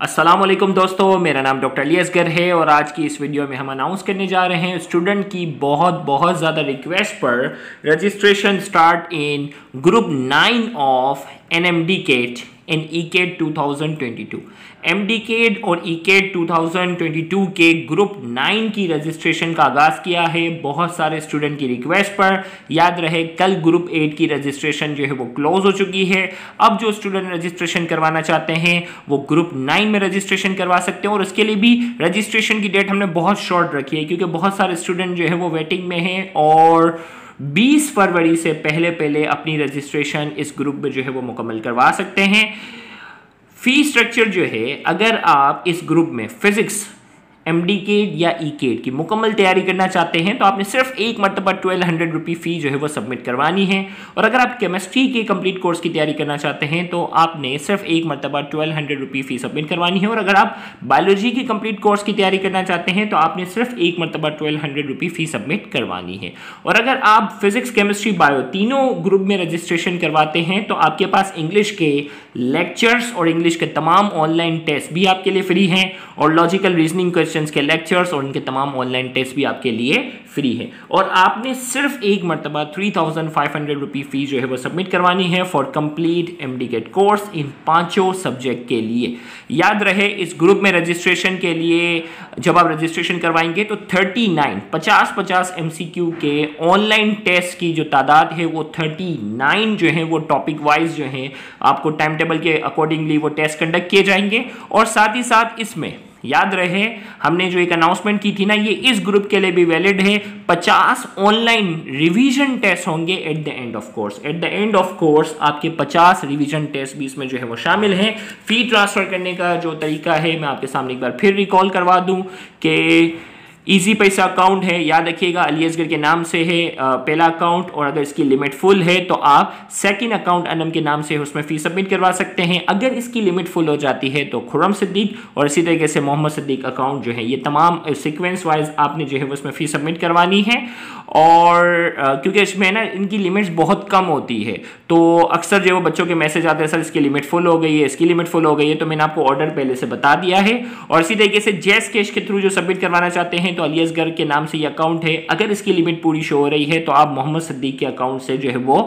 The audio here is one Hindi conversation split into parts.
वालेकुम दोस्तों, मेरा नाम डॉक्टर अली असगर है और आज की इस वीडियो में हम अनाउंस करने जा रहे हैं स्टूडेंट की बहुत बहुत ज़्यादा रिक्वेस्ट पर registration start in group nine of N M D CAT in E CAT two thousand twenty two M D CAT और थाउज़ेंड ट्वेंटी टू के ग्रुप नाइन की रजिस्ट्रेशन का आगाज़ किया है। बहुत सारे स्टूडेंट की रिक्वेस्ट पर याद रहे, कल ग्रुप एट की रजिस्ट्रेशन जो है वो क्लोज हो चुकी है। अब जो स्टूडेंट रजिस्ट्रेशन करवाना चाहते हैं, वो ग्रुप नाइन में रजिस्ट्रेशन करवा सकते हैं और उसके लिए भी रजिस्ट्रेशन की डेट हमने बहुत शॉर्ट रखी है, क्योंकि बहुत सारे स्टूडेंट जो है वो वेटिंग में हैं और 20 फरवरी से पहले पहले अपनी रजिस्ट्रेशन इस ग्रुप में जो है वो मुकम्मल करवा सकते हैं। फ़ी स्ट्रक्चर जो है, अगर आप इस ग्रुप में फिजिक्स एम डी केड या ई केड की मुकम्मल तैयारी करना चाहते हैं तो आपने सिर्फ़ एक मरतबा ट्वेल्व हंड्रेड रुपी फ़ी जो है वो सबमिट करवानी है। और अगर आप केमिस्ट्री के कंप्लीट कोर्स की तैयारी करना चाहते हैं तो आपने सिर्फ़ एक मरतबा twelve hundred rupee fee submit करवानी है। और अगर आप बायोलॉजी के कंप्लीट कोर्स की तैयारी करना चाहते हैं तो आपने सिर्फ़ एक मरतबा twelve hundred rupee fee submit करवानी है। और अगर आप फिजिक्स केमिस्ट्री बायो तीनों ग्रुप में रजिस्ट्रेशन करवाते हैं तो आपके पास इंग्लिश के लेक्चर्स और इंग्लिश के तमाम ऑनलाइन टेस्ट भी आपके लिए फ्री हैं। और लॉजिकल रीजनिंग क्वेश्चंस के लेक्चर्स और उनके तमाम ऑनलाइन टेस्ट भी आपके लिए फ्री है। और आपने सिर्फ़ एक मरतबा three thousand five hundred rupee fee जो है वो सबमिट करवानी है for complete M D CAT course इन पाँचों सब्जेक्ट के लिए। याद रहे, इस ग्रुप में रजिस्ट्रेशन के लिए जब आप रजिस्ट्रेशन करवाएँगे तो थर्टी नाइन पचास पचास एम सी क्यू के ऑनलाइन टेस्ट की जो तादाद है वो थर्टी नाइन जो है वो टॉपिक वाइज जो है आपको टाइम टेबल के अकॉर्डिंगली वो टेस्ट कंडक्ट किए जाएँगे। और साथ ही साथ इसमें याद रहे, हमने जो एक अनाउंसमेंट की थी ना, ये इस ग्रुप के लिए भी वैलिड है। 50 ऑनलाइन रिवीजन टेस्ट होंगे at the end of course at the end of course आपके 50 रिवीजन टेस्ट भी इसमें जो है वो शामिल हैं। फ़ी ट्रांसफ़र करने का जो तरीका है, मैं आपके सामने एक बार फिर रिकॉल करवा दूँ कि इजी पैसा अकाउंट है, याद रखिएगा अली असगर के नाम से है पहला अकाउंट और अगर इसकी लिमिट फुल है तो आप सेकंड अकाउंट अनम के नाम से उसमें फ़ीस सबमिट करवा सकते हैं। अगर इसकी लिमिट फुल हो जाती है तो खुरम सिद्दीक और इसी तरीके से मोहम्मद सिद्दीक अकाउंट जो है, ये तमाम सिक्वेंस वाइज आपने जो है, उसमें फ़ीस सबमिट करवानी है। और क्योंकि इसमें ना, इनकी लिमिट्स बहुत कम होती है तो अक्सर जो बच्चों के मैसेज आते हैं, सर, इसकी लिमिट फुल हो गई है, इसकी लिमिट फुल हो गई है तो मैंने आपको ऑर्डर पहले से बता दिया है। और इसी तरीके से जैस कैश के थ्रू जो सबमिट करवाना चाहते हैं तो अलियसगर के नाम से ये अकाउंट है। अगर इसकी लिमिट पूरी शो हो रही है तो आप मोहम्मद सद्दीक के अकाउंट से जो है वो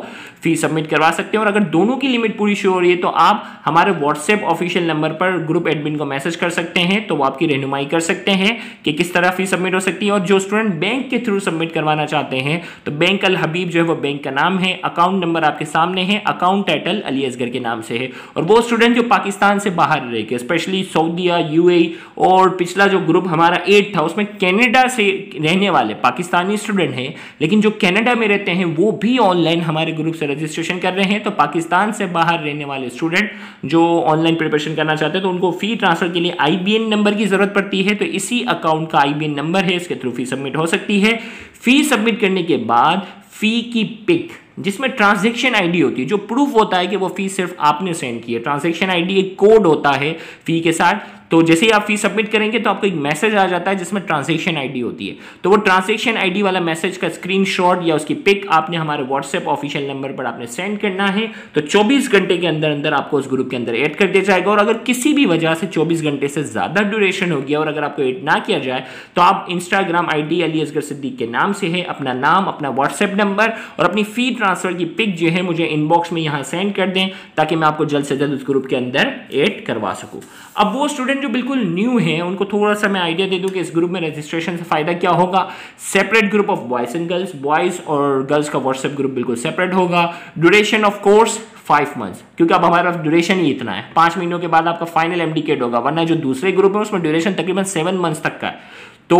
फ़ी सबमिट करवा सकते हैं। और अगर दोनों की लिमिट पूरी शो हो रही है तो आप हमारे व्हाट्सएप ऑफिशियल नंबर पर ग्रुप एडमिन को मैसेज कर सकते हैं तो वो आपकी रहनुमाई कर सकते हैं कि किस तरह फ़ी सबमिट हो सकती है। और जो स्टूडेंट बैंक के थ्रू सबमिट करवाना चाहते हैं तो बैंक अल हबीब जो है वो बैंक का नाम है। अकाउंट नंबर आपके सामने है। अकाउंट टाइटल अली असगर के नाम से है। और वो स्टूडेंट जो पाकिस्तान से बाहर रह स्पेशली सऊदिया यूएई और पिछला जो ग्रुप हमारा एट था, उसमें कैनेडा से रहने वाले पाकिस्तानी स्टूडेंट हैं, लेकिन जो कनाडा में रहते हैं, वो भी ऑनलाइन हमारे ग्रुप से रजिस्ट्रेशन कर रहे हैं। तो पाकिस्तान से बाहर रहने वाले स्टूडेंट जो ऑनलाइन प्रिपरेशन करना चाहते हैं तो उनको फ़ी ट्रांसफ़र के लिए आईबीएन नंबर की ज़रूरत पड़ती है। तो इसी अकाउंट का आईबीएन नंबर है, इसके थ्रू फ़ी सबमिट हो सकती है। फ़ी सबमिट करने के बाद फ़ी की पिक जिसमें ट्रांजेक्शन आईडी होती है, जो प्रूफ होता है कि वो फ़ी सिर्फ़ आपने सेंड की है। ट्रांजेक्शन आईडी एक कोड होता है फ़ी के साथ। तो जैसे ही आप फ़ीस सबमिट करेंगे तो आपको एक मैसेज आ जाता है जिसमें ट्रांजेक्शन आईडी होती है। तो वो ट्रांजेक्शन आईडी वाला मैसेज का स्क्रीनशॉट या उसकी पिक आपने हमारे व्हाट्सएप ऑफिशियल नंबर पर आपने सेंड करना है तो 24 घंटे के अंदर अंदर आपको उस ग्रुप के अंदर ऐड कर दिया जाएगा। और अगर किसी भी वजह से 24 घंटे से ज़्यादा ड्यूरेशन हो गया और अगर आपको ऐड ना किया जाए तो आप Instagram I D Ali Asghar Siddiq के नाम से है, अपना नाम, अपना व्हाट्सएप नंबर और अपनी फ़ी ट्रांसफ़र की पिक जो है मुझे इनबॉक्स में यहाँ सेंड कर दें, ताकि मैं आपको जल्द से जल्द उस ग्रुप के अंदर एड करवा सकूँ। अब वो स्टूडेंट जो बिल्कुल न्यू हैं, उनको थोड़ा सा मैं आइडिया दे दूँ कि इस ग्रुप में रजिस्ट्रेशन से फ़ायदा क्या होगा। Separate group of boys and girls boys और गर्ल्स का व्हाट्सएप ग्रुप बिल्कुल सेपरेट होगा। Duration of course five months क्योंकि अब हमारे ड्यूरेशन ही इतना है। पाँच महीनों के बाद आपका फाइनल एमडीकेट होगा, वरना जो दूसरे ग्रुप है, उसमें ड्यूरेशन तकरीबन सेवन मंथ्स तक का है। तो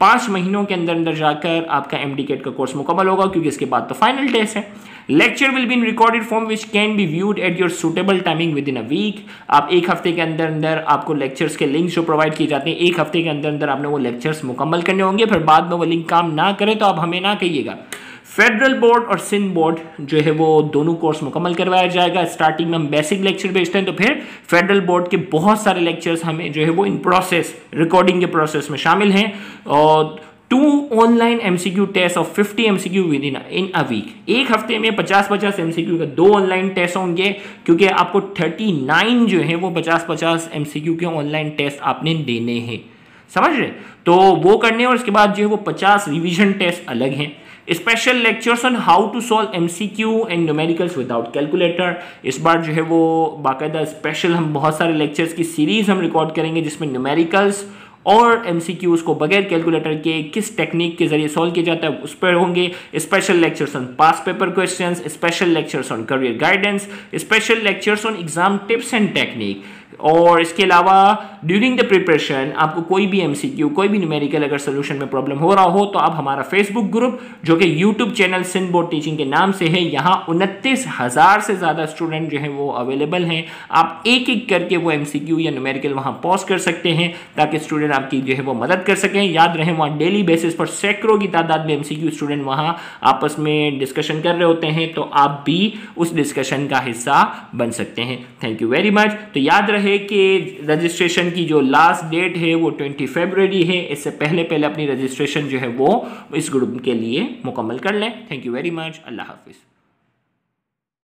पाँच महीनों के अंदर अंदर जाकर आपका एमडीकेट का कोर्स मुकम्मल होगा, क्योंकि इसके बाद तो फाइनल टेस्ट है। Lecture will be in recorded form which can be viewed at your suitable timing within a week आप एक हफ़्ते के अंदर अंदर आपको लेक्चर्स के लिंक्स जो प्रोवाइड किए जाते हैं, एक हफ़्ते के अंदर अंदर आपने वो लेक्चर्स मुकम्मल करने होंगे। फिर बाद में वो लिंक काम ना करें तो आप हमें ना कहिएगा। फेडरल बोर्ड और सिंध बोर्ड जो है वो दोनों कोर्स मुकम्मल करवाया जाएगा। स्टार्टिंग में हम बेसिक लेक्चर भेजते हैं तो फिर फेडरल बोर्ड के बहुत सारे लेक्चर्स हमें जो है वो इन प्रोसेस रिकॉर्डिंग के प्रोसेस में शामिल हैं। और two online MCQ test of 50 MCQ within in a week एक हफ़्ते में 50 50 एमसीक्यू का दो ऑनलाइन टेस्ट होंगे, क्योंकि आपको 39 जो है, वो 50 50 एमसीक्यू के ऑनलाइन टेस्ट आपने देने हैं। समझ रहे? तो वो करने और उसके बाद जो है वो 50 रिवीजन टेस्ट अलग हैं। Special lectures on how to solve M C Q and numericals without calculator इस बार जो है वो बाकायदा स्पेशल हम बहुत सारे लेक्चर्स की सीरीज़ हम रिकॉर्ड करेंगे, जिसमें न्यूमेरिकल्स और एम को बगैर कैलकुलेटर के किस टेक्निक के ज़रिए सॉल्व किया जाता है, उस पर होंगे special lectures on past paper questions special lectures on career guidance special lectures on exam tips and technique और इसके अलावा ड्यूरिंग द प्रिपरेशन आपको कोई भी एमसीक्यू कोई भी न्यूमेरिकल अगर सोल्यूशन में प्रॉब्लम हो रहा हो तो आप हमारा फेसबुक ग्रुप जो कि YouTube channel Sindh board teaching के नाम से है, यहाँ उनतीस हज़ार से ज़्यादा स्टूडेंट जो है वो अवेलेबल हैं। आप एक एक करके वो एमसीक्यू या न्यूमेरिकल वहाँ पोस्ट कर सकते हैं, ताकि स्टूडेंट आपकी जो है वो मदद कर सकें। याद रहे वहाँ डेली बेसिस पर सैकड़ों की तादाद में एमसीक्यू स्टूडेंट वहाँ आपस में डिस्कशन कर रहे होते हैं तो आप भी उस डिस्कशन का हिस्सा बन सकते हैं। थैंक यू वेरी मच तो याद रहे है कि रजिस्ट्रेशन की जो लास्ट डेट है वो ट्वेंटी फेबररी है। इससे पहले पहले अपनी रजिस्ट्रेशन जो है वो इस ग्रुप के लिए मुकम्मल कर लें। थैंक यू वेरी मच अल्लाह हाफिज़।